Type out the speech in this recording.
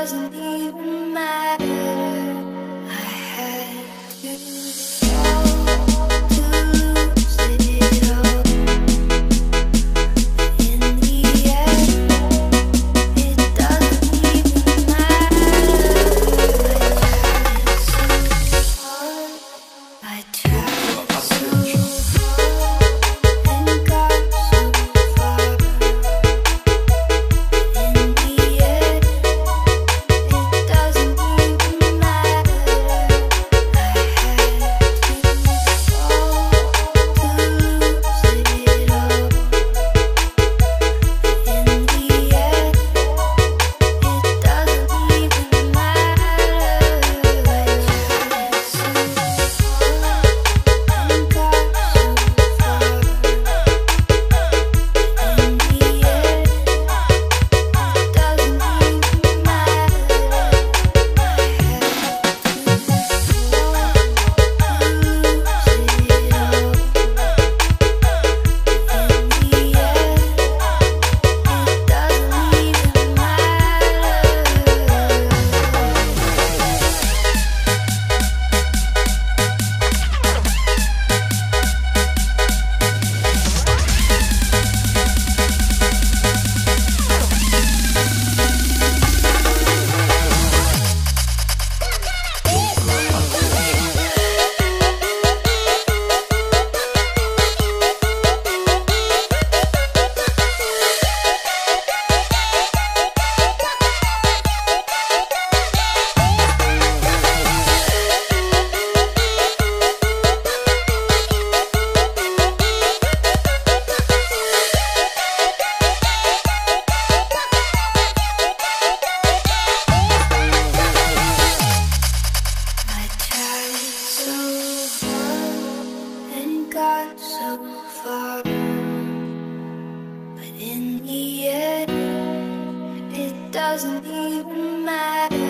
doesn't even so far But in the end It doesn't even matter.